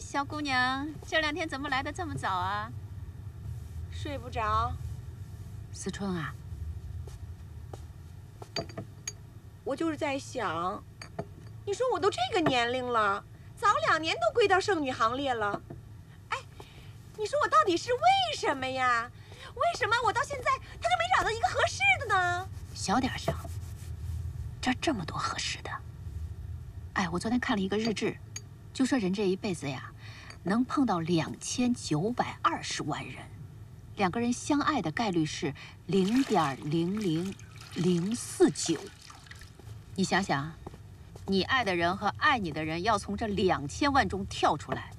小姑娘，这两天怎么来的这么早啊？睡不着。思春啊，我就是在想，你说我都这个年龄了，早两年都归到剩女行列了。哎，你说我到底是为什么呀？为什么我到现在他就没找到一个合适的呢？小点声，这这么多合适的。哎，我昨天看了一个日志，就说人这一辈子呀，能碰到两千九百二十万人，两个人相爱的概率是零点零零零四九。你想想，你爱的人和爱你的人要从这两千万中跳出来，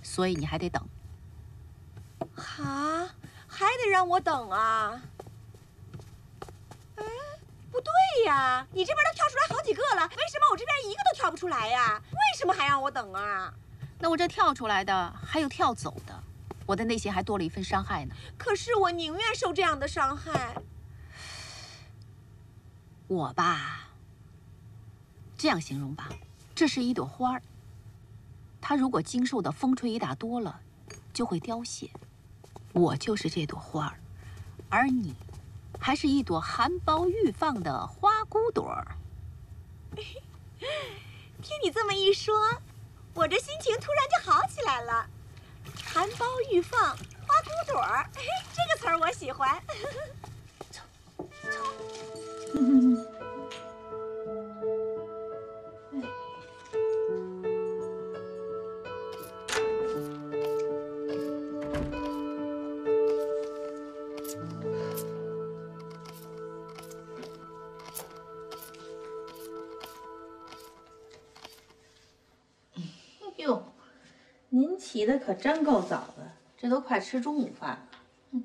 所以你还得等。哈，还得让我等啊？不对呀，你这边都跳出来好几个了，为什么我这边一个都跳不出来呀？为什么还让我等啊？那我这跳出来的还有跳走的，我的内心还多了一份伤害呢。可是我宁愿受这样的伤害。我吧，这样形容吧，这是一朵花儿，它如果经受的风吹雨打多了，就会凋谢。我就是这朵花儿，而你。还是一朵含苞欲放的花骨朵儿。听你这么一说，我这心情突然就好起来了。含苞欲放，花骨朵儿，这个词儿我喜欢。走，走。的可真够早的，这都快吃中午饭了。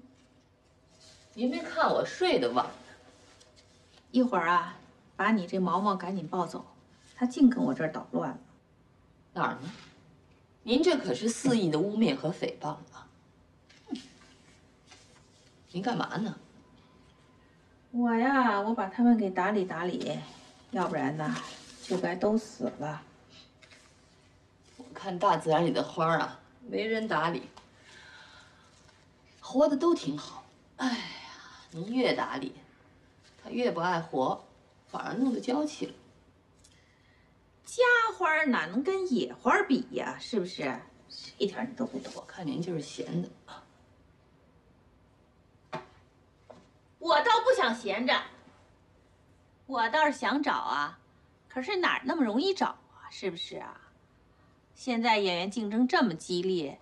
您没看我睡得晚，一会儿啊，把你这毛毛赶紧抱走，他净跟我这儿捣乱了。哪儿呢？您这可是肆意的污蔑和诽谤啊！您干嘛呢？我呀，我把他们给打理打理，要不然呢，就该都死了。我看大自然里的花啊，没人打理，活的都挺好。哎呀，您越打理，他越不爱活，反而弄得娇气了。家花哪能跟野花比呀？是不是？这一点你都不懂。我看您就是闲的。我倒不想闲着，我倒是想找啊，可是哪儿那么容易找啊？是不是啊？现在演员竞争这么激烈，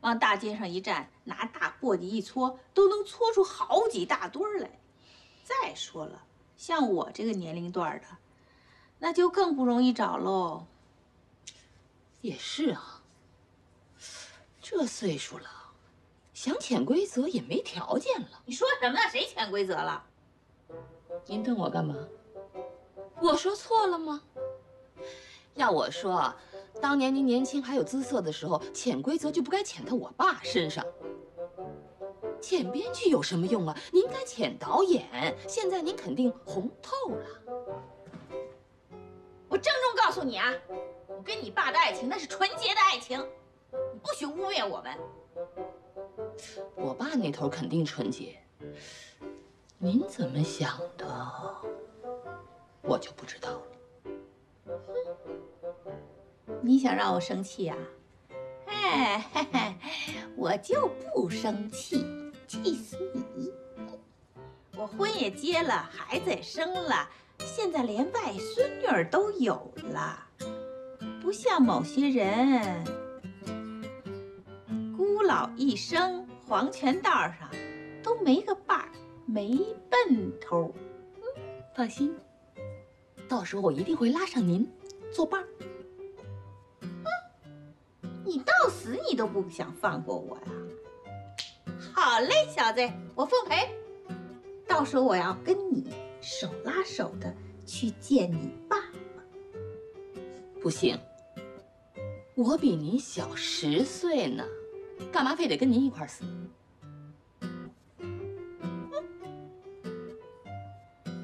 往大街上一站，拿大簸箕一搓，都能搓出好几大堆儿来。再说了，像我这个年龄段的，那就更不容易找喽。也是啊，这岁数了，想潜规则也没条件了。你说什么呢？谁潜规则了？您瞪我干嘛？我说错了吗？要我说。当年您年轻还有姿色的时候，潜规则就不该潜到我爸身上。潜编剧有什么用啊？您该潜导演。现在您肯定红透了。我郑重告诉你啊，我跟你爸的爱情那是纯洁的爱情，你不许污蔑我们。我爸那头肯定纯洁，您怎么想的，我就不知道了。哼你想让我生气呀？哎，我就不生气，气死你！我婚也结了，孩子也生了，现在连外孙女儿都有了，不像某些人，孤老一生，黄泉道上都没个伴儿，没奔头。放心，到时候我一定会拉上您作伴儿。你到死你都不想放过我呀！好嘞，小子，我奉陪。到时候我要跟你手拉手的去见你爸爸。不行，我比您小十岁呢，干嘛非得跟您一块死？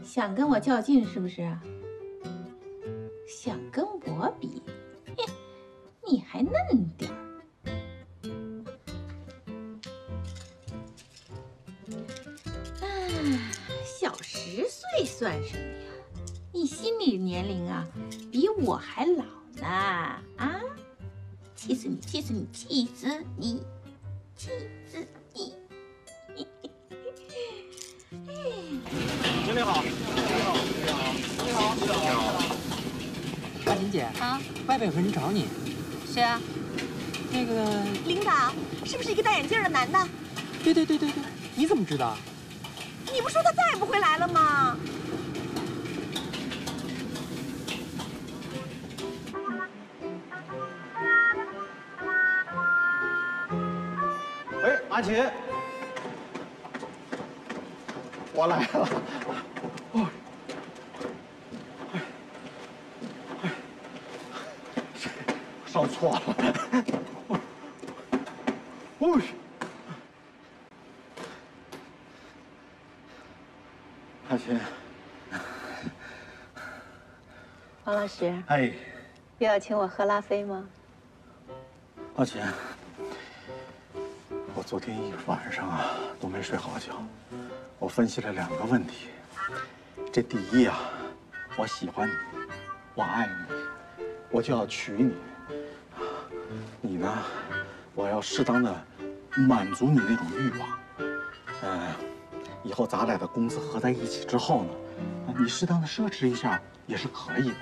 想跟我较劲是不是？想跟我比，哼，你还嫩点儿。啊，小十岁算什么呀？你心理年龄啊，比我还老呢！啊，气死你，气死你，气死你，气死你！经理好。姐啊，外边有个人找你。谁啊？那个，领导是不是一个戴眼镜的男的？对对对对对，你怎么知道？你不说他再也不会来了吗？哎，阿琴，我来了。哦，哎，哎，上错了。哦，阿琴，王老师哎，又要请我喝拉菲吗？阿琴，我昨天一晚上啊都没睡好觉，我分析了两个问题。这第一啊，我喜欢你，我爱你，我就要娶你。你呢，我要适当的满足你那种欲望。嗯、以后咱俩的工资合在一起之后呢，啊你适当的奢侈一下也是可以的？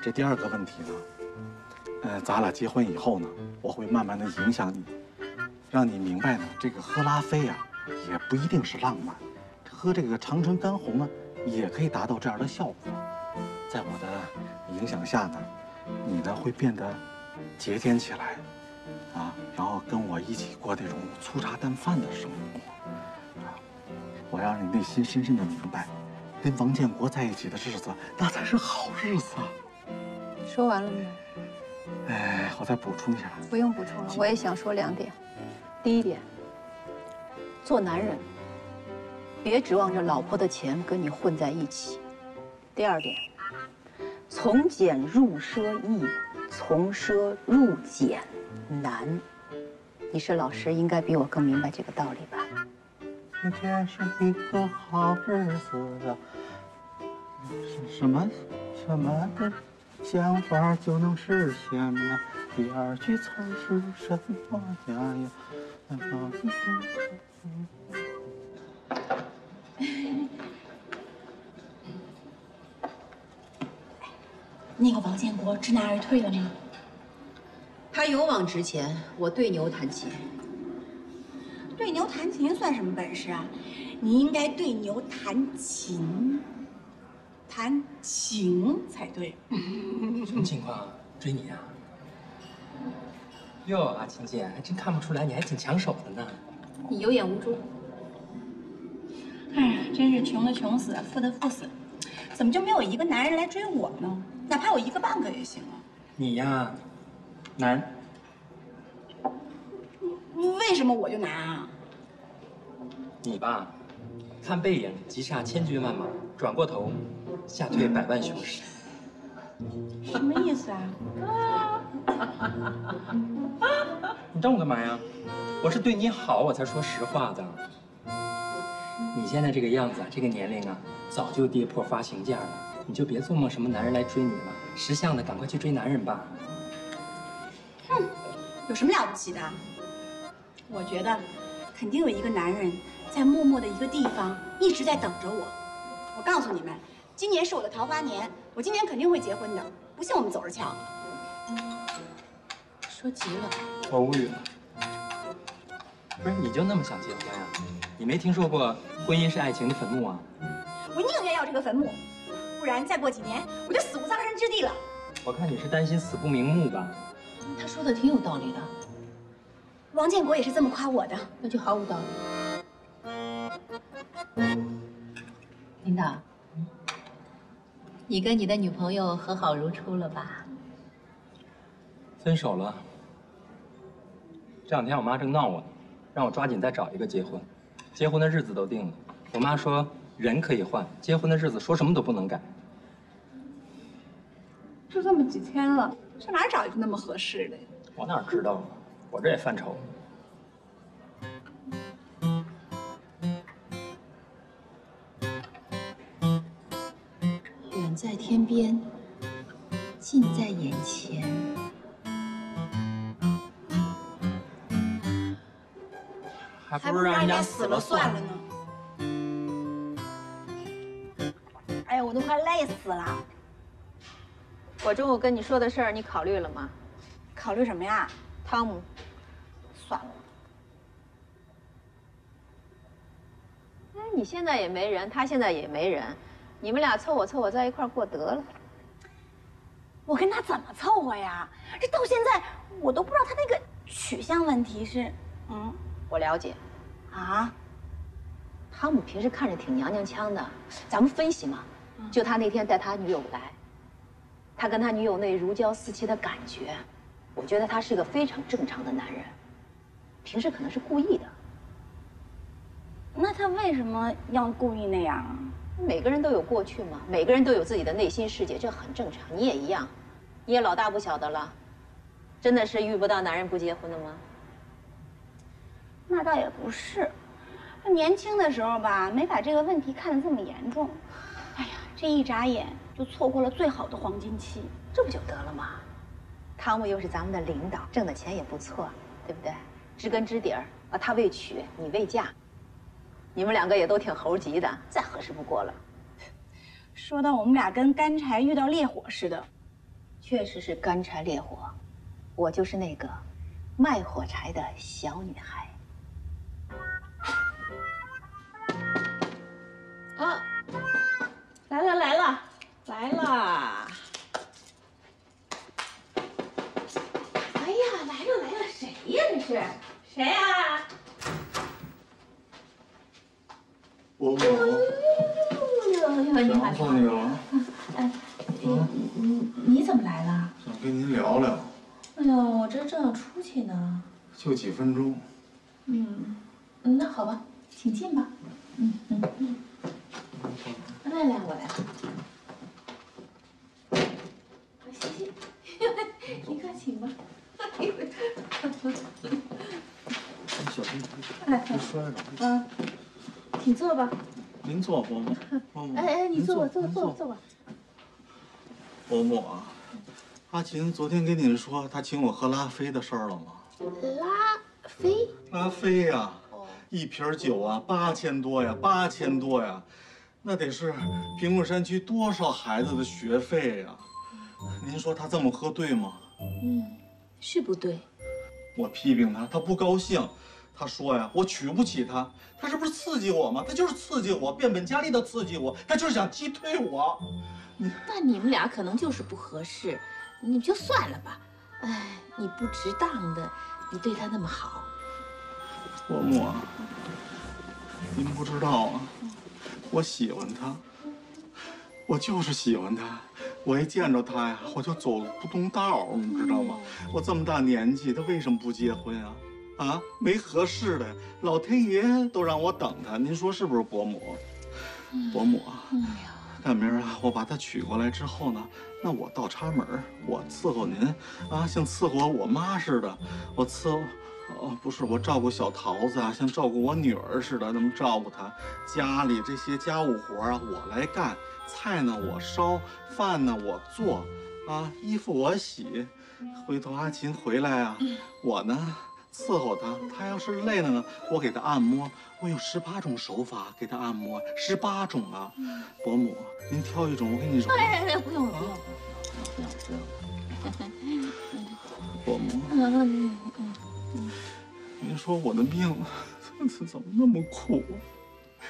这第二个问题呢，呃，咱俩结婚以后呢，我会慢慢的影响你，让你明白呢，这个喝拉菲啊，也不一定是浪漫，喝这个长春干红呢，也可以达到这样的效果。在我的影响下呢，你呢会变得节俭起来，啊，然后跟我一起过这种粗茶淡饭的生活。我要让你内心深深的明白，跟王建国在一起的日子，那才是好日子啊。说完了吗？哎，我再补充一下，不用补充了，我也想说两点。第一点，做男人别指望着老婆的钱跟你混在一起。第二点，从俭入奢易，从奢入俭难。你是老师，应该比我更明白这个道理吧？今天是一个好日子啊！什什么什么的想法就能实现呢？第二句词是什么呀呀？那个王建国知难而退了吗？他勇往直前，我对牛弹琴。对牛弹琴算什么本事啊？你应该对牛弹琴，弹情才对。什么情况啊？追你啊？哟，阿琴姐，还真看不出来，你还挺抢手的呢。你有眼无珠。哎呀，真是穷的穷死，富的富死，怎么就没有一个男人来追我呢？哪怕我一个半个也行啊。你呀，难。为什么我就难啊？你吧，看背影急刹千军万马，转过头，吓退百万雄师。什么意思啊？你瞪我干嘛呀？我是对你好，我才说实话的。你现在这个样子啊，这个年龄啊，早就跌破发行价了。你就别做梦什么男人来追你了，识相的赶快去追男人吧。哼有什么了不起的？我觉得，肯定有一个男人在默默的一个地方一直在等着我。我告诉你们，今年是我的桃花年，我今年肯定会结婚的。不信我们走着瞧。说急了。我无语了。不是，你就那么想结婚呀、你没听说过婚姻是爱情的坟墓啊？我宁愿要这个坟墓，不然再过几年我就死无葬身之地了。我看你是担心死不瞑目吧？他说的挺有道理的，王建国也是这么夸我的。那就毫无道理。领导，你跟你的女朋友和好如初了吧？分手了。这两天我妈正闹我呢，让我抓紧再找一个结婚。结婚的日子都定了，我妈说人可以换，结婚的日子说什么都不能改。就这么几天了，上哪儿找一个那么合适的呀？我哪知道啊？我这也犯愁。近在眼前。还不如让人家死了算了。呢。哎呀，我都快累死了。我中午跟你说的事儿，你考虑了吗？考虑什么呀？汤姆，算了，哎，你现在也没人，他现在也没人，你们俩凑合凑合在一块儿过得了。我跟他怎么凑合呀？这到现在我都不知道他那个取向问题是，嗯我了解，啊，汤姆平时看着挺娘娘腔的，咱们分析嘛，就他那天带他女友来，他跟他女友那如胶似漆的感觉，我觉得他是个非常正常的男人，平时可能是故意的。那他为什么要故意那样啊？每个人都有过去嘛，每个人都有自己的内心世界，这很正常。你也一样，你也老大不小的了，真的是遇不到男人不结婚的吗？那倒也不是，他年轻的时候吧，没把这个问题看得这么严重。哎呀，这一眨眼就错过了最好的黄金期。这不就得了吗？汤姆又是咱们的领导，挣的钱也不错，对不对？知根知底儿啊，他未娶，你未嫁，你们两个也都挺猴急的，再合适不过了。说到我们俩跟干柴遇到烈火似的，确实是干柴烈火，我就是那个卖火柴的小女孩。啊，来了来了来了！哎呀，来了来了，谁呀这是？谁呀、伯母，哟哟，你好，想死你了，你你怎么来了？想跟您聊聊，哎呦，我这正要出去呢。就几分钟。嗯，那好吧，请进吧。嗯嗯嗯，来来，我来。谢谢，你快请吧。哎呦小心，哎别摔着。嗯，请坐吧。您坐，伯母。伯母，哎哎，你坐吧，坐吧，坐吧，坐吧。伯母啊，阿琴昨天跟你说她请我喝拉菲的事儿了吗？拉菲，拉菲呀，一瓶酒啊，八千多呀，八千多呀，那得是贫困山区多少孩子的学费呀？您说她这么喝对吗？嗯，是不对。我批评她，她不高兴。他说呀，我娶不起她，他这不是刺激我吗？他就是刺激我，变本加厉的刺激我，他就是想击退我。那你们俩可能就是不合适，你就算了吧。哎，你不值当的，你对他那么好，伯母啊，您不知道啊，我喜欢他，我就是喜欢他。我一见着他呀，我就走不动道儿，你知道吗？我这么大年纪，他为什么不结婚啊？啊，没合适的，老天爷都让我等他，您说是不是，伯母？伯母啊，大明儿啊，我把他娶过来之后呢，那我倒插门我伺候您啊，像伺候我妈似的，我伺候。哦，不是，我照顾小桃子啊，像照顾我女儿似的那么照顾她。家里这些家务活啊，我来干，菜呢我烧，饭呢我做，啊，衣服我洗。回头阿琴回来啊，我呢伺候他。他要是累了呢，我给他按摩。我有十八种手法给他按摩，十八种啊。伯母，您挑一种，我给你揉。哎哎哎，不用了，不用了，不用了，不用。伯母，嗯嗯您说我的命怎怎么那么苦？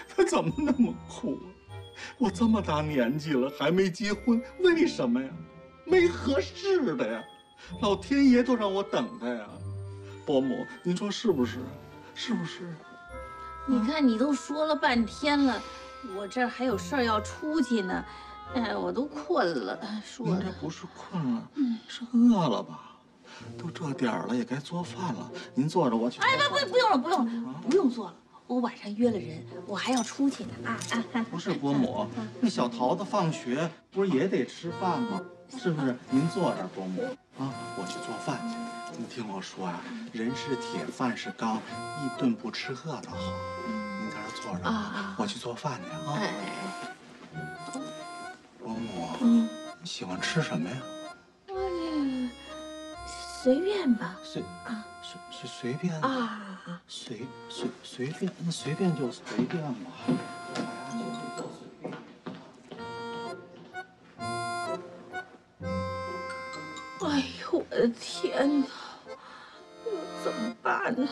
他怎么那么苦？我这么大年纪了还没结婚，为什么呀？没合适的呀，老天爷都让我等他呀。伯母，您说是不是？是不是？你看，你都说了半天了，我这儿还有事儿要出去呢，哎，我都困了。说的您这不是困了，是饿了吧？都这点儿了，也该做饭了。您坐着，我去。哎，不不，不用了，不用了，不用做了。我晚上约了人，我还要出去呢。啊啊啊！不是伯母，那小桃子放学不是也得吃饭吗？是不是？您坐这儿，伯母啊，我去做饭去。您听我说呀、人是铁，饭是钢，一顿不吃饿得慌。您在这儿坐着，啊啊我去做饭去啊。伯母，嗯，你喜欢吃什么呀？随便吧。随啊随随随便啊，随随随便，那随便就随便吧。我的天哪！怎么办呢？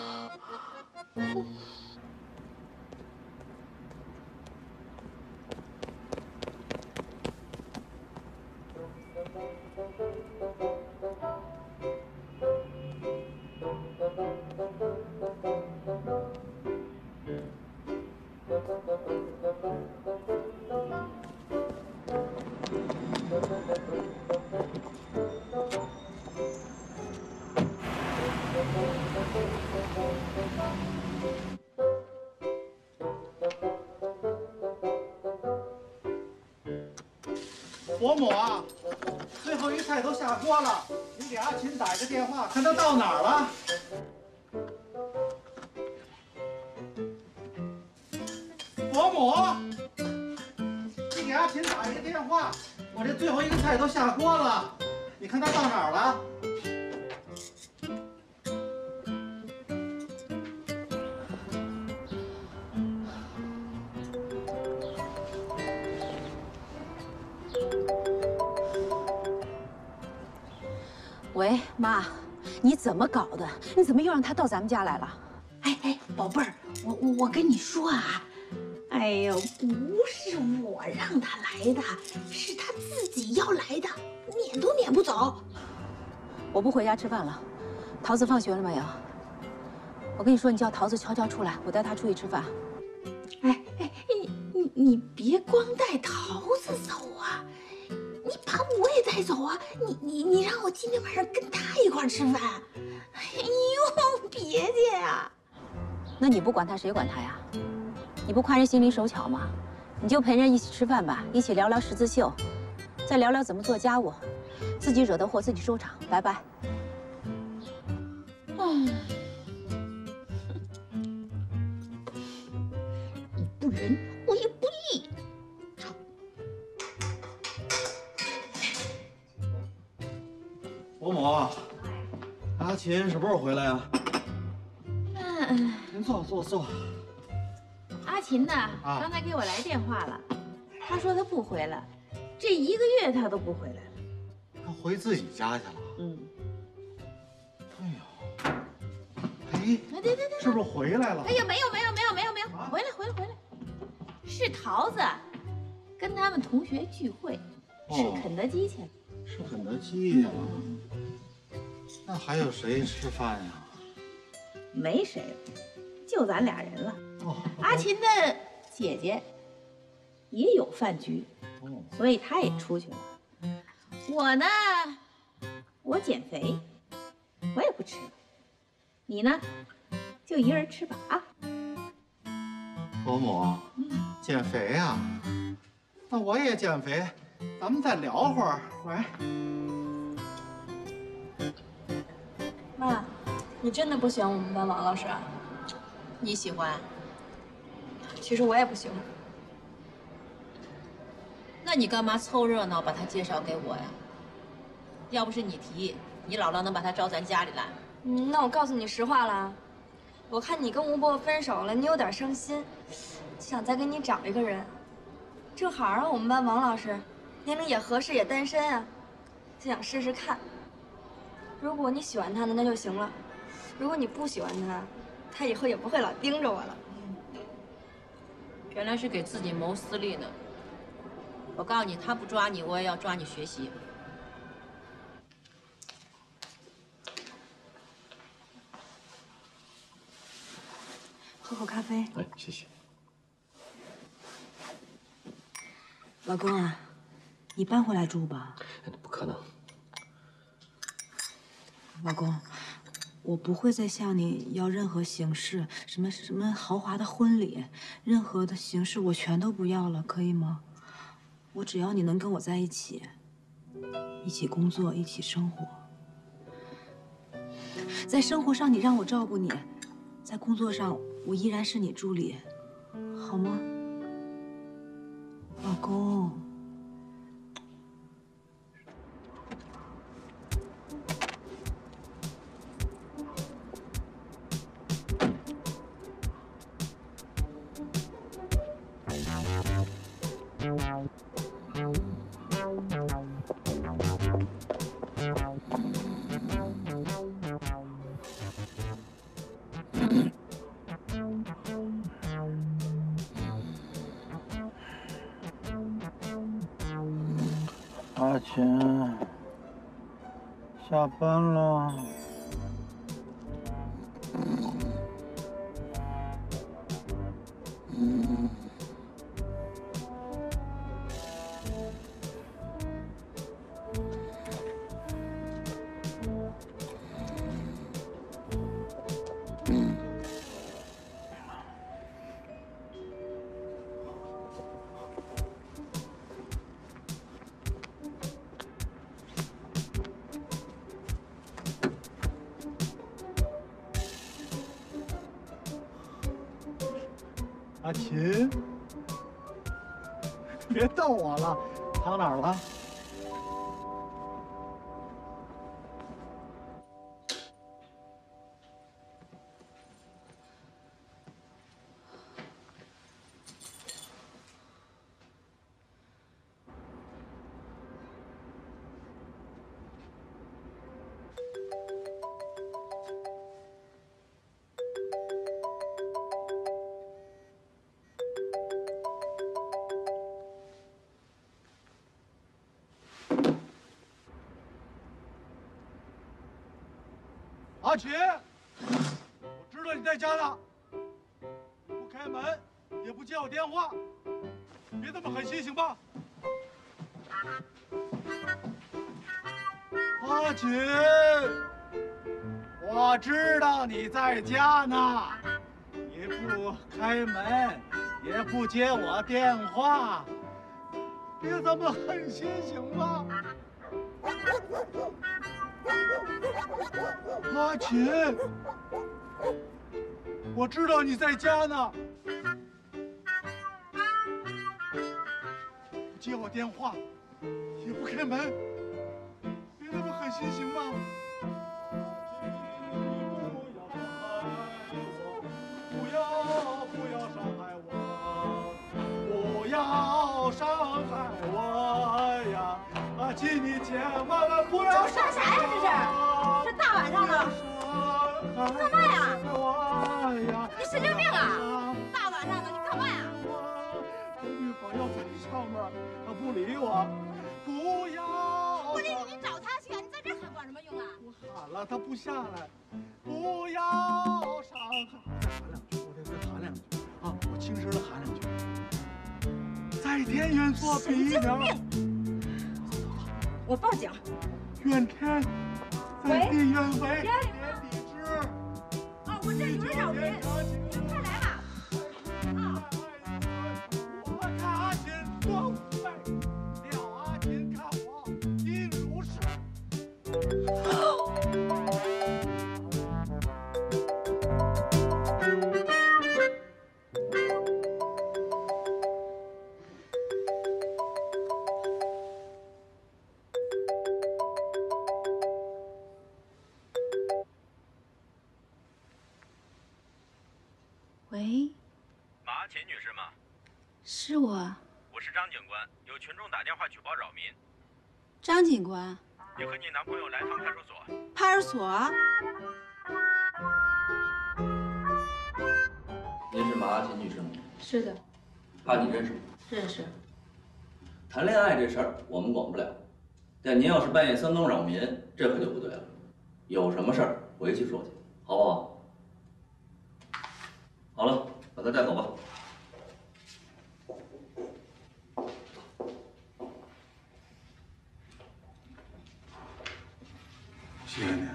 琴打一个电话，我这最后一个菜都下锅了，你看他到哪儿了？喂，妈，你怎么搞的？你怎么又让他到咱们家来了？哎哎，宝贝儿，我我我跟你说啊，哎呦，不是我让他来的，是他自己要来的，撵都撵不走。我不回家吃饭了。桃子放学了没有？我跟你说，你叫桃子悄悄出来，我带她出去吃饭。哎哎，你你你别光带桃子走啊，你把我也带走啊！你你你让我今天晚上跟他一块吃饭。哎呦，别介呀！那你不管他，谁管他呀？你不夸人心灵手巧吗？你就陪人一起吃饭吧，一起聊聊十字绣，再聊聊怎么做家务，自己惹的祸自己收场。拜拜。嗯，你不仁，我也不义。伯母，阿琴什么时候回来呀？嗯，您坐坐坐。阿琴呢？啊刚才给我来电话了，他说他不回来，这一个月他都不回来了。他回自己家去了。嗯，哎呦，哎，哎，对对对，是不是回来了哎？呀，没有没有没有没有没有，啊回来回来回来，是桃子，跟他们同学聚会，吃哦肯德基去了。吃肯德基呀？那还有谁吃饭呀？没谁了，就咱俩人了。哦，阿琴的姐姐也有饭局，哦，所以她也出去了。我呢，我减肥，我也不吃了。你呢，就一人吃吧啊。伯母，减肥呀？那我也减肥，咱们再聊会儿。喂，妈，你真的不喜欢我们班王老师啊？你喜欢？其实我也不喜欢。那你干嘛凑热闹把他介绍给我呀？要不是你提，你姥姥能把他招咱家里来？嗯，那我告诉你实话了，我看你跟吴伯伯分手了，你有点伤心，就想再给你找一个人。正好啊，我们班王老师年龄也合适，也单身啊，就想试试看。如果你喜欢他呢，那就行了；如果你不喜欢他，他以后也不会老盯着我了。原来是给自己谋私利呢。我告诉你，他不抓你，我也要抓你学习。喝口咖啡。哎，谢谢。老公啊，你搬回来住吧。不可能，老公，我不会再向你要任何形式，什么什么豪华的婚礼，任何的形式我全都不要了，可以吗？我只要你能跟我在一起，一起工作，一起生活。在生活上你让我照顾你，在工作上我依然是你助理，好吗？老公。钱，下班了。阿琴，我知道你在家呢，不开门，也不接我电话，别这么狠心行吗？阿琴，我知道你在家呢，你不开门，也不接我电话，别这么狠心行吗？阿琴，我知道你在家呢，不接我电话，也不开门，别那么狠心行吗？不要不要伤害我，不要伤害我呀！阿琴，你千万万不要干啥呀？干嘛呀？呀！你神经病啊！大晚上的，你干嘛呀？我女朋友在上面，她不理我，不要。不理你，你找她去啊！你在这喊管什么用啊？我喊了，她不下来，不要伤害。再喊两句，我再再喊两句啊！我轻声的喊两句。在天愿作比翼鸟。我报警。愿天，在地愿为我这有人找人，喂，马阿琴女士吗？是我，我是张警官，有群众打电话举报扰民，张警官，你和你男朋友来趟派出所。派出所。您是马阿琴女士吗？是的，怕你认识吗？认识。谈恋爱这事儿我们管不了，但您要是半夜三更扰民，这可就不对了。有什么事儿回去说去，好不？好了，把他带走吧。谢谢您，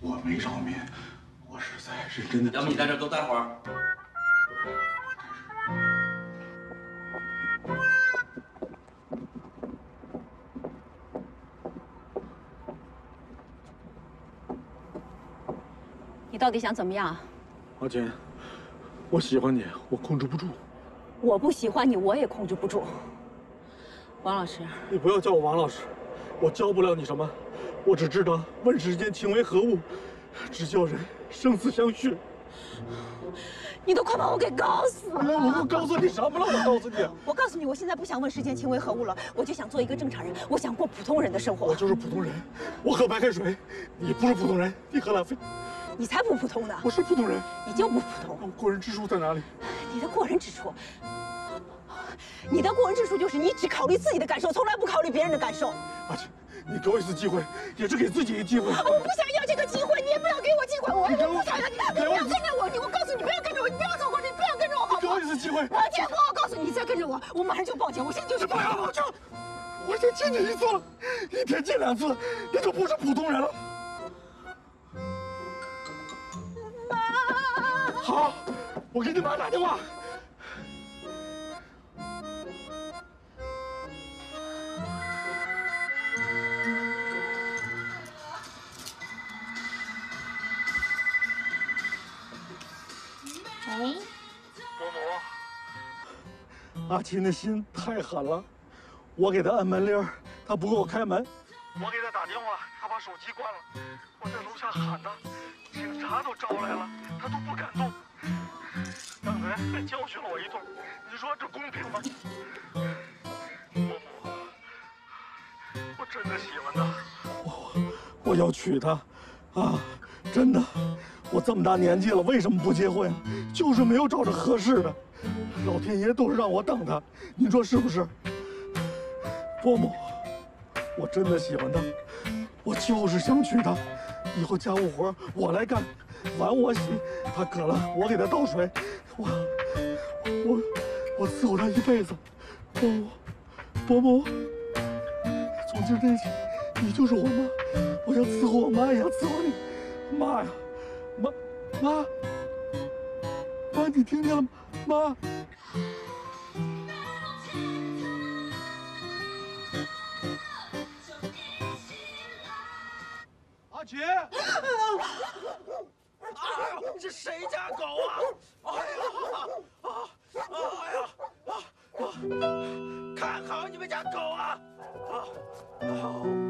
我没扰民，我是在认真的。要不你在这儿多待会儿。到底想怎么样？阿琴，我喜欢你，我控制不住。我不喜欢你，我也控制不住。王老师，你不要叫我王老师，我教不了你什么，我只知道问世间情为何物，只叫人生死相许。你都快把我给搞死了！我我告诉你什么了？我告诉你，我告诉你，我现在不想问世间情为何物了，我就想做一个正常人，我想过普通人的生活。我就是普通人，我喝白开水，你不是普通人，你喝拉菲。你才不普通呢！我是普通人，你就不普通。我过人之处在哪里？你的过人之处，你的过人之处就是你只考虑自己的感受，从来不考虑别人的感受。阿琴，你给我一次机会，也是给自己一个机会。我不想要这个机会，你也不要给我机会，我也不想要，你不要跟着我，你我告诉你不要跟着我，你不要走过去，不要跟着我，好不好？给我一次机会。啊，结果我告诉你，你再跟着我，我马上就报警，我现在就去报警。我就，我已经见你一次了，一天见两次，你就不是普通人了。好，我给你妈打电话。喂，伯母，阿琴的心太狠了，我给她按门铃，她不给我开门，我给她打电话，她把手机关了，我在楼下喊她，警察都招来了，他都不敢动，刚才还教训了我一顿，你说这公平吗？伯母，我真的喜欢她，我我要娶她，啊，真的。我这么大年纪了，为什么不结婚？就是没有找着合适的。老天爷都是让我等他，您说是不是？伯母，我真的喜欢他，我就是想娶她。以后家务活我来干，碗我洗，他渴了我给他倒水，我我我伺候他一辈子。伯母，伯母，从今天起，你就是我妈，我像伺候我妈一样伺候你，妈呀！妈，妈，妈，你听见了吗？妈，姐，哎呦，这谁家狗啊？哎呀，啊，哎呀，啊啊，看好你们家狗啊！啊，啊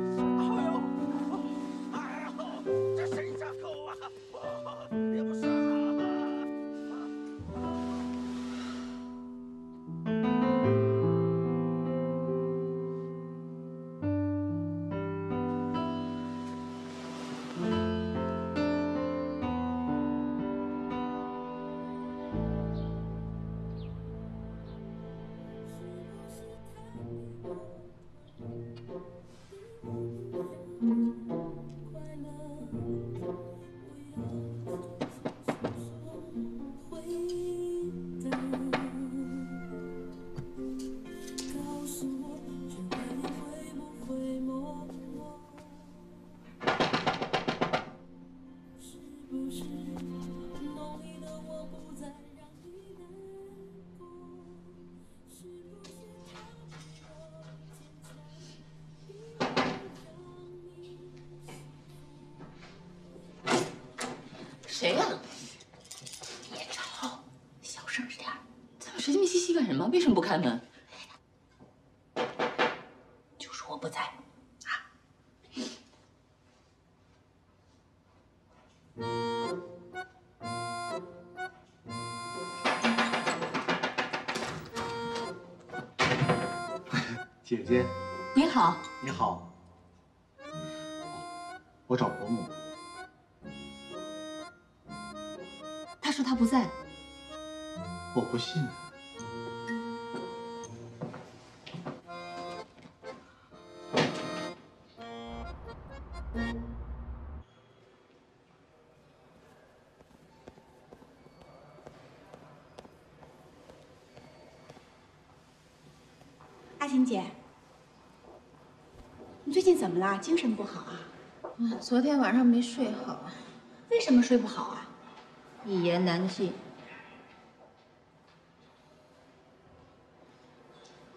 为什么不开门？就说我不在。姐姐，你好，你好。我找伯母。他说他不在。我不信。最近怎么了？精神不好啊？嗯，昨天晚上没睡好，为什么睡不好啊？一言难尽。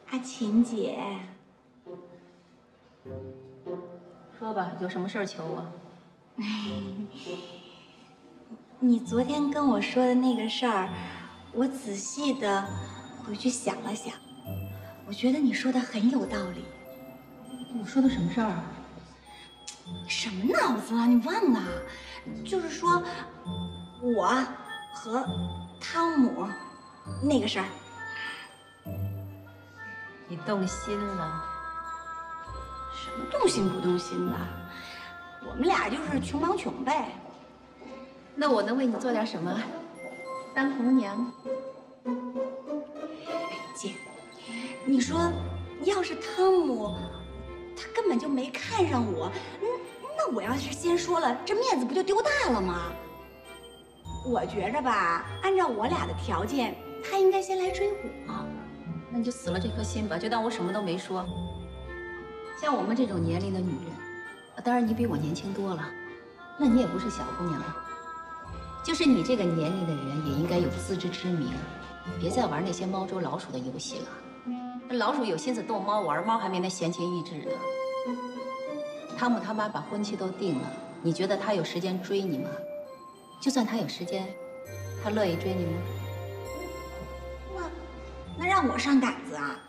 阿琴姐，说吧，有什么事儿求我？你昨天跟我说的那个事儿，我仔细的回去想了想，我觉得你说的很有道理。我说的什么事儿啊？什么脑子啊？你忘了？就是说，我和汤姆那个事儿。你动心了？什么动心不动心的？我们俩就是穷帮穷呗。那我能为你做点什么？当红娘？姐，你说，要是汤姆，他根本就没看上我，我要是先说了，这面子不就丢大了吗？我觉着吧，按照我俩的条件，他应该先来追我。那你就死了这颗心吧，就当我什么都没说。像我们这种年龄的女人，当然你比我年轻多了，那你也不是小姑娘了。就是你这个年龄的人，也应该有自知之明，别再玩那些猫捉老鼠的游戏了。那老鼠有心思逗猫玩，猫还没那闲情逸致呢。汤姆他妈把婚期都定了，你觉得他有时间追你吗？就算他有时间，他乐意追你吗？那那让我上杆子啊？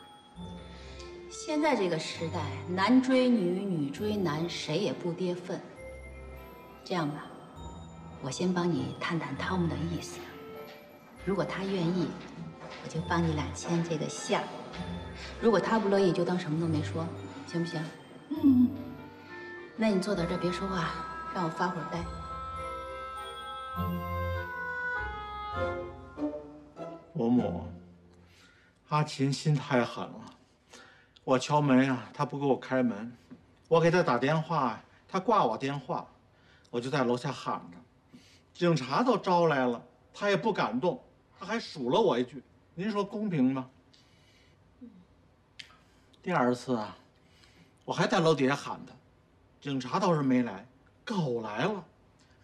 现在这个时代，男追女，女追男，谁也不跌份。这样吧。我先帮你探探汤姆的意思，如果他愿意，我就帮你俩牵这个线儿；如果他不乐意，就当什么都没说，行不行？嗯。那你坐到这别说话，让我发会儿呆。伯母，阿琴心太狠了。我敲门呀，他不给我开门；我给他打电话，他挂我电话。我就在楼下喊着。警察都招来了，他也不敢动，他还数了我一句：“您说公平吗？”第二次啊，我还在楼底下喊他，警察倒是没来，狗来了，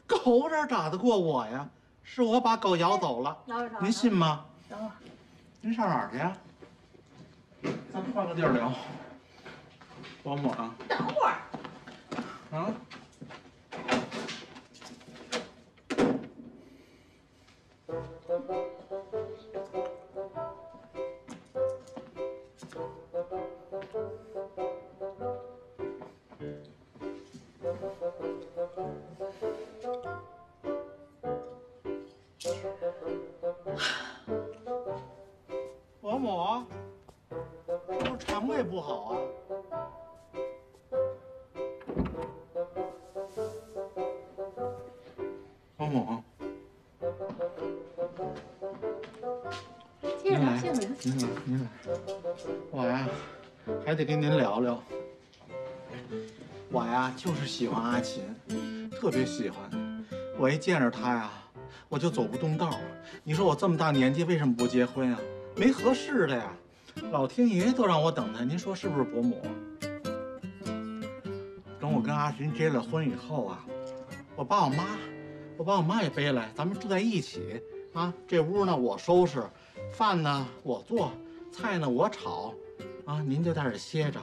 狗哪打得过我呀？是我把狗咬走了，您信吗？等会儿，您上哪儿去呀？咱们换个地儿聊。保姆啊，等会儿，啊。伯 胃不好啊？伯母。接着聊，接着。您来，您来。我呀，还得跟您聊聊。我呀，就是喜欢阿琴，特别喜欢。我一见着她呀，我就走不动道。你说我这么大年纪，为什么不结婚呀？没合适的呀。老天爷都让我等他，您说是不是，伯母？等我跟阿琴结了婚以后啊，我把我妈，我把我妈也背来，咱们住在一起啊。这屋呢，我收拾。饭呢我做，菜呢我炒，啊，您就在这歇着。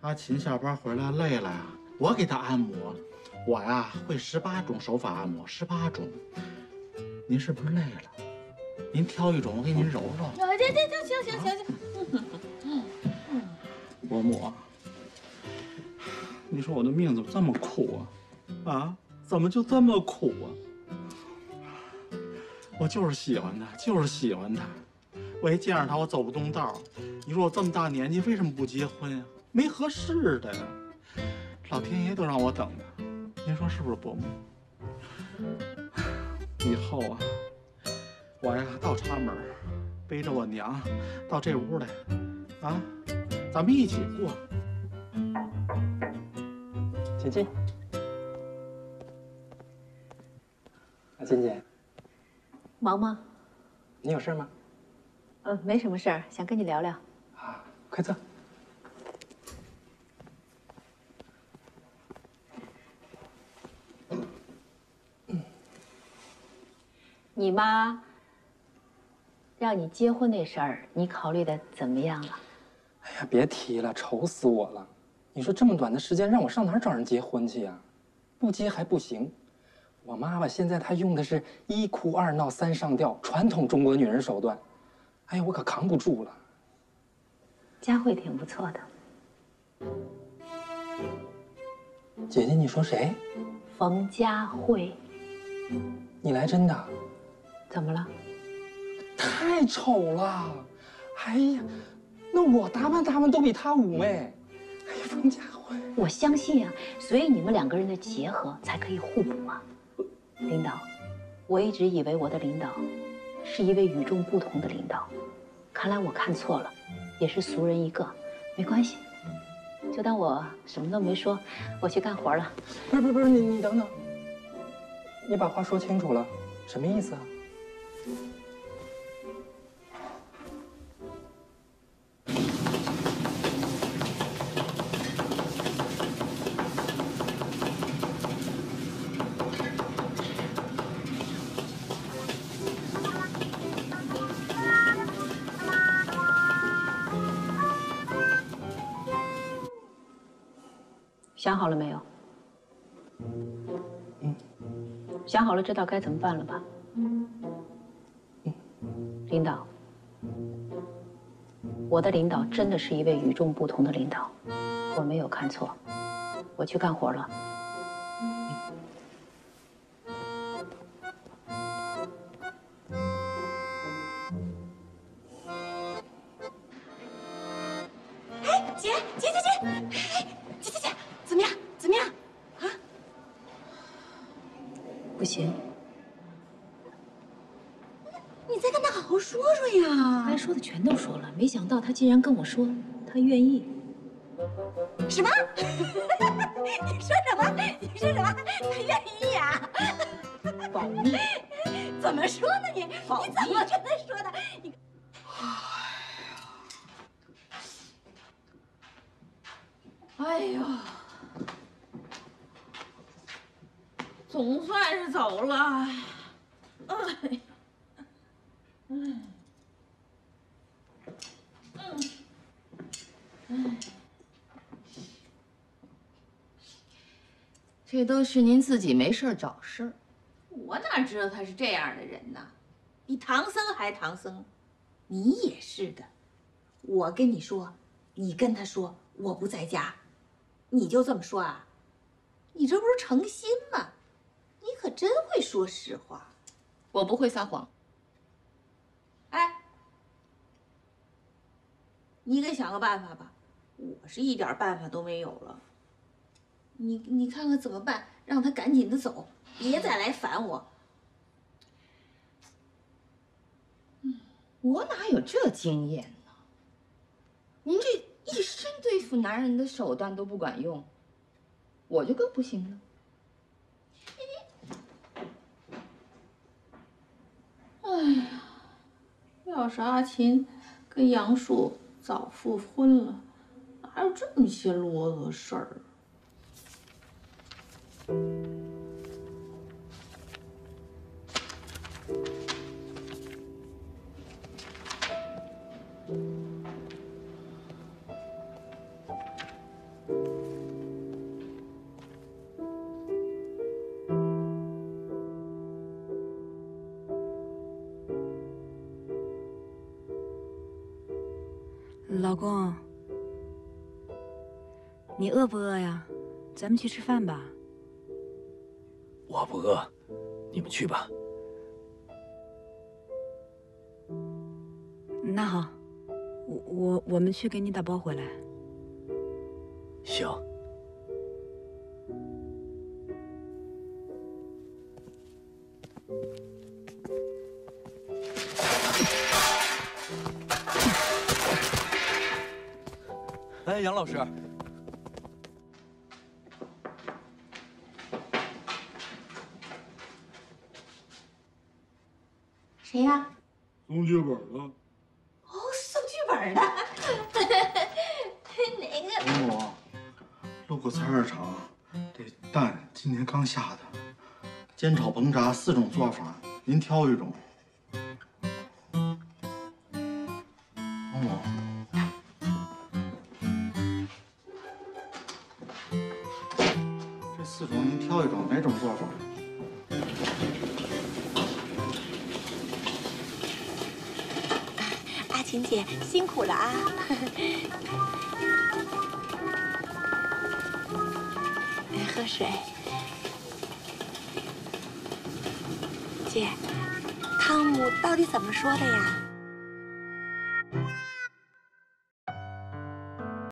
阿琴下班回来累了呀，我给她按摩。我呀会十八种手法按摩，十八种。您是不是累了？您挑一种，我给您揉揉。这这这行行行行。伯母，你说我的命怎么这么苦啊？啊，怎么就这么苦啊？我就是喜欢他，就是喜欢他。我一见着他，我走不动道。你说我这么大年纪，为什么不结婚呀？没合适的呀。老天爷都让我等着，您说是不是，伯母？以后啊，我呀倒插门，背着我娘到这屋来，啊，咱们一起过。请进，阿金姐。忙吗？你有事吗？嗯，没什么事儿，想跟你聊聊。啊，快坐。你妈让你结婚那事儿，你考虑的怎么样了？哎呀，别提了，愁死我了！你说这么短的时间，让我上哪儿找人结婚去呀？不结还不行。我妈妈现在她用的是一哭二闹三上吊，传统中国女人手段。哎呀，我可扛不住了。佳慧挺不错的。姐姐，你说谁？冯佳慧。你来真的？怎么了？太丑了。哎呀，那我打扮打扮都比他妩媚。哎呀，冯佳慧，我相信啊，所以你们两个人的结合才可以互补啊。领导，我一直以为我的领导是一位与众不同的领导，看来我看错了，也是俗人一个，没关系，就当我什么都没说，我去干活了。不是不是不是，你你等等，你把话说清楚了，什么意思啊？想好了没有？想好了，知道该怎么办了吧？领导，我的领导真的是一位与众不同的领导，我没有看错，我去干活了。哎，姐姐姐姐，怎么样？怎么样？啊？不行，你再跟他好好说说呀。该说的全都说了，没想到他竟然跟我说他愿意。什么？你说什么？你说什么？他愿意呀？保密。怎么说呢你？你怎么跟他说的？你。哎呦，总算是走了。哎，嗯，嗯，嗯，这都是您自己没事找事儿。我哪知道他是这样的人呢？比唐僧还唐僧。你也是的。我跟你说，你跟他说我不在家，你就这么说啊？你这不是诚心吗？你可真会说实话。我不会撒谎。哎，你给想个办法吧。我是一点办法都没有了。你你看看怎么办？让他赶紧的走，别再来烦我。我哪有这经验呢？您这一身对付男人的手段都不管用，我就更不行了。哎呀，要是阿琴跟杨树早复婚了，哪有这么些啰嗦事儿？饿不饿呀？咱们去吃饭吧。我不饿，你们去吧。那好，我我我们去给你打包回来。行。哎，杨老师，谁呀？送剧本的。哦，送剧本的。哪个？王母，路过菜市场，这蛋今年刚下的，煎炒烹炸四种做法，您挑一种。了啊！来 喝水。姐，汤姆到底怎么说的呀？